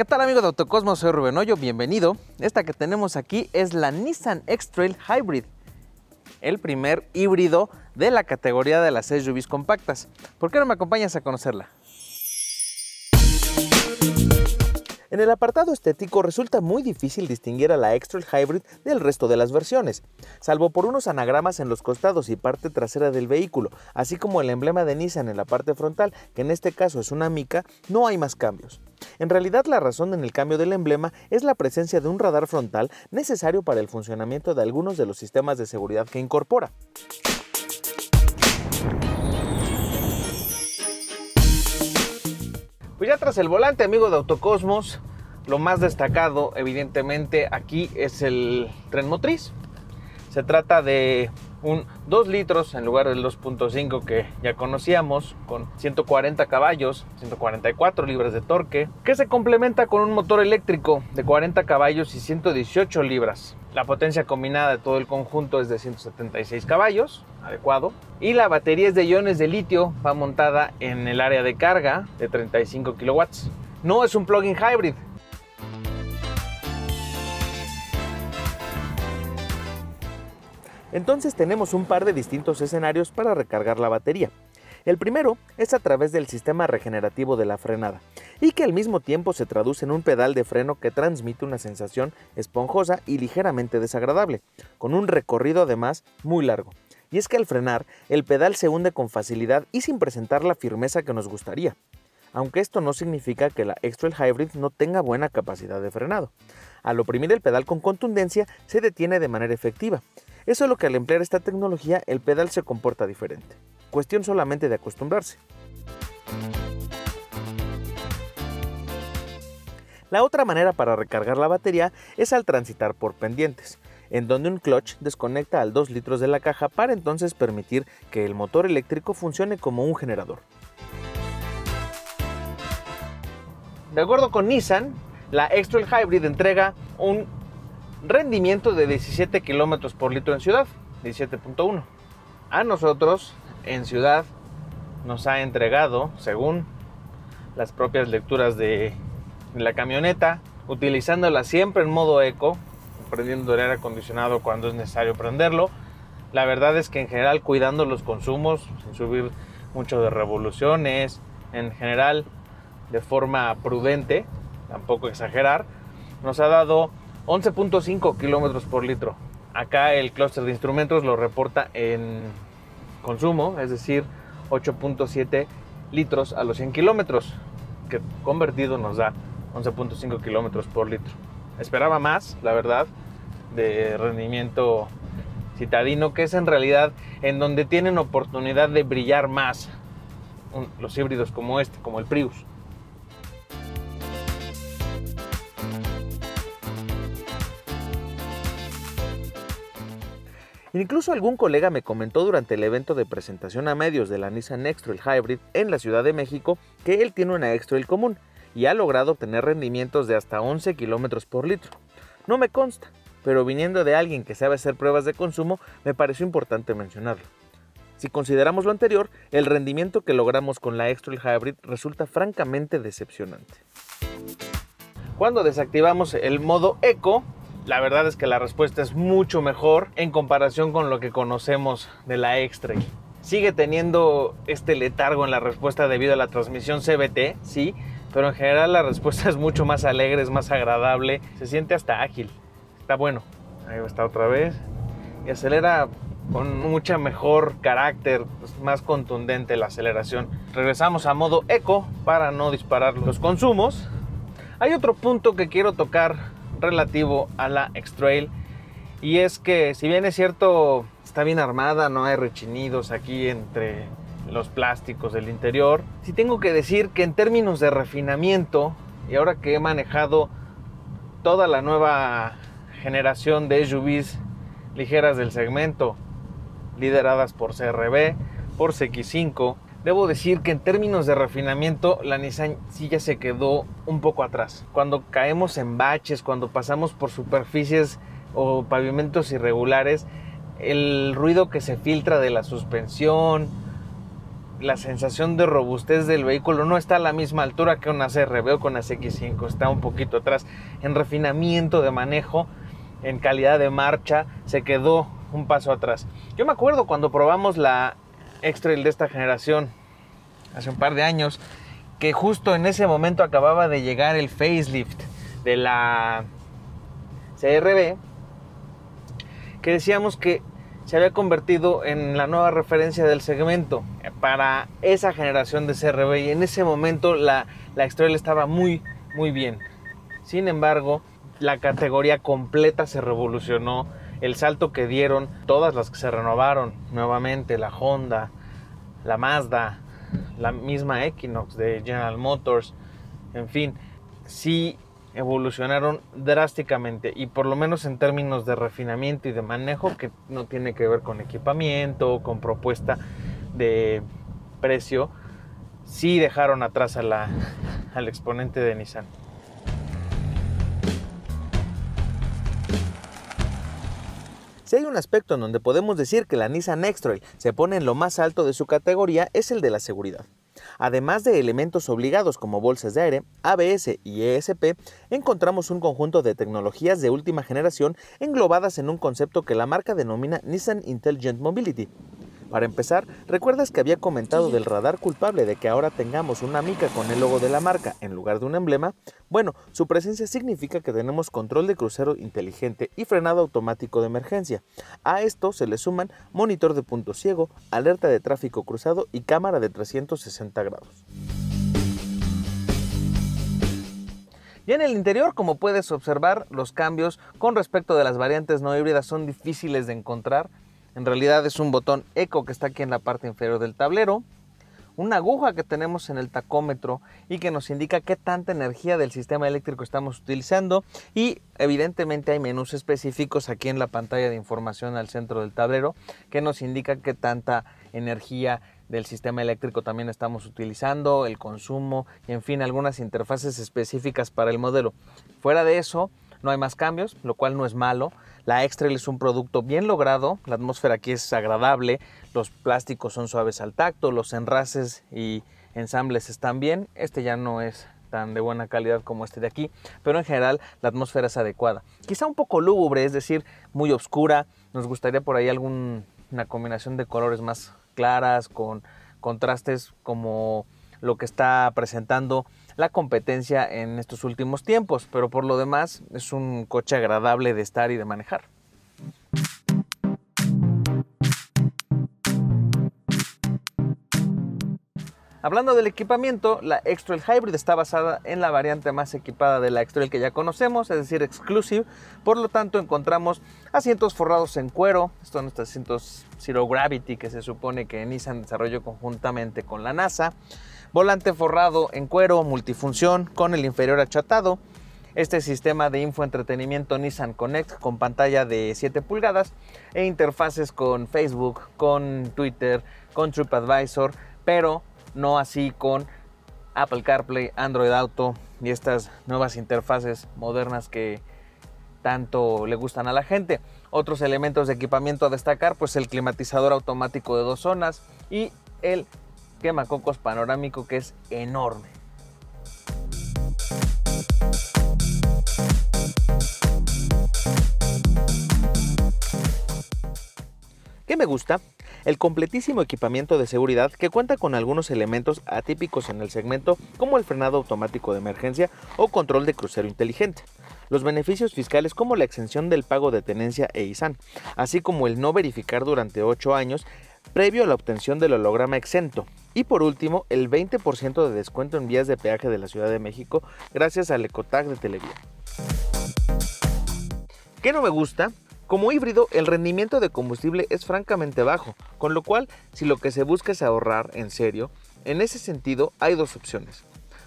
¿qué tal amigos de Autocosmos? Soy Rubén Hoyo, bienvenido. Esta que tenemos aquí es la Nissan X-Trail Hybrid, el primer híbrido de la categoría de las SUVs compactas. ¿Por qué no me acompañas a conocerla? En el apartado estético resulta muy difícil distinguir a la X-Trail Hybrid del resto de las versiones, salvo por unos anagramas en los costados y parte trasera del vehículo, así como el emblema de Nissan en la parte frontal, que en este caso es una mica, no hay más cambios. En realidad la razón en el cambio del emblema es la presencia de un radar frontal necesario para el funcionamiento de algunos de los sistemas de seguridad que incorpora. Pues ya tras el volante, amigo de Autocosmos, lo más destacado, evidentemente, aquí es el tren motriz. Se trata de un 2 litros en lugar del 2.5 que ya conocíamos, con 140 caballos, 144 libras de torque, que se complementa con un motor eléctrico de 40 caballos y 118 libras. La potencia combinada de todo el conjunto es de 176 caballos, adecuado. Y la batería es de iones de litio, va montada en el área de carga de 35 kilowatts. No es un plug-in hybrid, Entonces tenemos un par de distintos escenarios para recargar la batería. El primero es a través del sistema regenerativo de la frenada y que al mismo tiempo se traduce en un pedal de freno que transmite una sensación esponjosa y ligeramente desagradable, con un recorrido además muy largo. Y es que al frenar, el pedal se hunde con facilidad y sin presentar la firmeza que nos gustaría. Aunque esto no significa que la X-Trail Hybrid no tenga buena capacidad de frenado. Al oprimir el pedal con contundencia, se detiene de manera efectiva, es solo que al emplear esta tecnología el pedal se comporta diferente. Cuestión solamente de acostumbrarse. La otra manera para recargar la batería es al transitar por pendientes, en donde un clutch desconecta al 2 litros de la caja para entonces permitir que el motor eléctrico funcione como un generador. De acuerdo con Nissan, la X-Trail Hybrid entrega un rendimiento de 17 kilómetros por litro en ciudad, 17.1. A nosotros, en ciudad, nos ha entregado, según las propias lecturas de la camioneta, utilizándola siempre en modo eco, prendiendo el aire acondicionado cuando es necesario prenderlo. La verdad es que en general cuidando los consumos, sin subir mucho de revoluciones, en general de forma prudente, tampoco exagerar, nos ha dado 11.5 kilómetros por litro. Acá el clúster de instrumentos lo reporta en consumo, es decir, 8.7 litros a los 100 kilómetros, que convertido nos da 11.5 kilómetros por litro. Esperaba más, la verdad, de rendimiento citadino, que es en realidad en donde tienen oportunidad de brillar más los híbridos como este, como el Prius. Incluso algún colega me comentó durante el evento de presentación a medios de la Nissan X-Trail Hybrid en la Ciudad de México que él tiene una X-Trail común y ha logrado obtener rendimientos de hasta 11 km por litro. No me consta, pero viniendo de alguien que sabe hacer pruebas de consumo, me pareció importante mencionarlo. Si consideramos lo anterior, el rendimiento que logramos con la X-Trail Hybrid resulta francamente decepcionante. Cuando desactivamos el modo Eco, la verdad es que la respuesta es mucho mejor en comparación con lo que conocemos de la Extra. Sigue teniendo este letargo en la respuesta debido a la transmisión CBT, sí, pero en general la respuesta es mucho más alegre, es más agradable, se siente hasta ágil. Está bueno. Ahí está otra vez. Y acelera con mucha mejor carácter, más contundente la aceleración. Regresamos a modo eco para no disparar los consumos. Hay otro punto que quiero tocar relativo a la X-Trail. Y es que si bien es cierto, está bien armada, no hay rechinidos aquí entre los plásticos del interior. si tengo que decir que en términos de refinamiento, y ahora que he manejado toda la nueva generación de SUVs ligeras del segmento, lideradas por CRB, por CX5, Debo decir que en términos de refinamiento, la Nissan sí ya se quedó un poco atrás. Cuando caemos en baches, cuando pasamos por superficies o pavimentos irregulares, el ruido que se filtra de la suspensión, la sensación de robustez del vehículo no está a la misma altura que una CRV o con una CX5, está un poquito atrás. En refinamiento de manejo, en calidad de marcha, se quedó un paso atrás. Yo me acuerdo cuando probamos la X-Trail de esta generación, hace un par de años, que justo en ese momento acababa de llegar el facelift de la CRB, que decíamos que se había convertido en la nueva referencia del segmento para esa generación de CRB y en ese momento la, la X-Trail estaba muy, muy bien. Sin embargo, la categoría completa se revolucionó el salto que dieron todas las que se renovaron nuevamente, la Honda, la Mazda, la misma Equinox de General Motors, en fin, sí evolucionaron drásticamente y por lo menos en términos de refinamiento y de manejo que no tiene que ver con equipamiento, con propuesta de precio, sí dejaron atrás al exponente de Nissan. Si hay un aspecto en donde podemos decir que la Nissan X-Trail se pone en lo más alto de su categoría es el de la seguridad. Además de elementos obligados como bolsas de aire, ABS y ESP, encontramos un conjunto de tecnologías de última generación englobadas en un concepto que la marca denomina Nissan Intelligent Mobility, para empezar, ¿recuerdas que había comentado del radar culpable de que ahora tengamos una mica con el logo de la marca en lugar de un emblema? Bueno, su presencia significa que tenemos control de crucero inteligente y frenado automático de emergencia. A esto se le suman monitor de punto ciego, alerta de tráfico cruzado y cámara de 360 grados. Y en el interior, como puedes observar, los cambios con respecto de las variantes no híbridas son difíciles de encontrar en realidad es un botón eco que está aquí en la parte inferior del tablero. Una aguja que tenemos en el tacómetro y que nos indica qué tanta energía del sistema eléctrico estamos utilizando. Y evidentemente hay menús específicos aquí en la pantalla de información al centro del tablero que nos indica qué tanta energía del sistema eléctrico también estamos utilizando, el consumo y en fin algunas interfaces específicas para el modelo. Fuera de eso, no hay más cambios, lo cual no es malo. La X-Trail es un producto bien logrado, la atmósfera aquí es agradable, los plásticos son suaves al tacto, los enraces y ensambles están bien. Este ya no es tan de buena calidad como este de aquí, pero en general la atmósfera es adecuada. Quizá un poco lúgubre, es decir, muy oscura. Nos gustaría por ahí alguna combinación de colores más claras, con contrastes como lo que está presentando la competencia en estos últimos tiempos, pero por lo demás es un coche agradable de estar y de manejar. Hablando del equipamiento, la X-Trail Hybrid está basada en la variante más equipada de la X-Trail que ya conocemos, es decir, Exclusive. Por lo tanto, encontramos asientos forrados en cuero, estos son estos asientos Zero Gravity que se supone que Nissan desarrolló conjuntamente con la NASA. Volante forrado en cuero, multifunción, con el inferior achatado. Este sistema de infoentretenimiento Nissan Connect con pantalla de 7 pulgadas e interfaces con Facebook, con Twitter, con TripAdvisor, pero no así con Apple CarPlay, Android Auto y estas nuevas interfaces modernas que tanto le gustan a la gente. Otros elementos de equipamiento a destacar, pues el climatizador automático de dos zonas y el quemacocos panorámico que es enorme. ¿Qué me gusta? el completísimo equipamiento de seguridad que cuenta con algunos elementos atípicos en el segmento como el frenado automático de emergencia o control de crucero inteligente. Los beneficios fiscales como la exención del pago de tenencia e ISAN, así como el no verificar durante 8 años previo a la obtención del holograma exento. Y por último, el 20% de descuento en vías de peaje de la Ciudad de México gracias al Ecotag de Televía. ¿Qué no me gusta? Como híbrido, el rendimiento de combustible es francamente bajo, con lo cual, si lo que se busca es ahorrar en serio, en ese sentido hay dos opciones.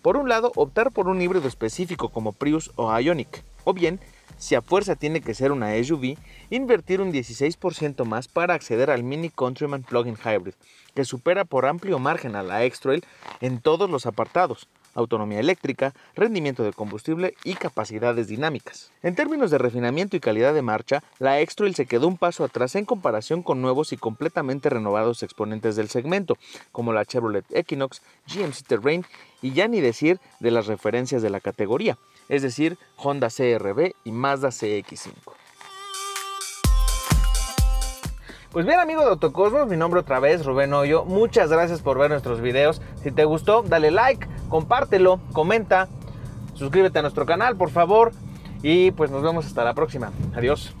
Por un lado, optar por un híbrido específico como Prius o Ionic, o bien, si a fuerza tiene que ser una SUV, invertir un 16% más para acceder al Mini Countryman Plug-in Hybrid, que supera por amplio margen a la X-Trail en todos los apartados, autonomía eléctrica, rendimiento de combustible y capacidades dinámicas. En términos de refinamiento y calidad de marcha, la X-Trail se quedó un paso atrás en comparación con nuevos y completamente renovados exponentes del segmento, como la Chevrolet Equinox, GMC Terrain y ya ni decir de las referencias de la categoría, es decir, Honda CRB y Mazda CX5. Pues bien amigos de Autocosmos, mi nombre otra vez, Rubén Hoyo. Muchas gracias por ver nuestros videos. Si te gustó, dale like, compártelo, comenta, suscríbete a nuestro canal, por favor. Y pues nos vemos hasta la próxima. Adiós.